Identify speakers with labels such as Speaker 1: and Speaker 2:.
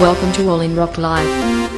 Speaker 1: Welcome to All in Rock Live.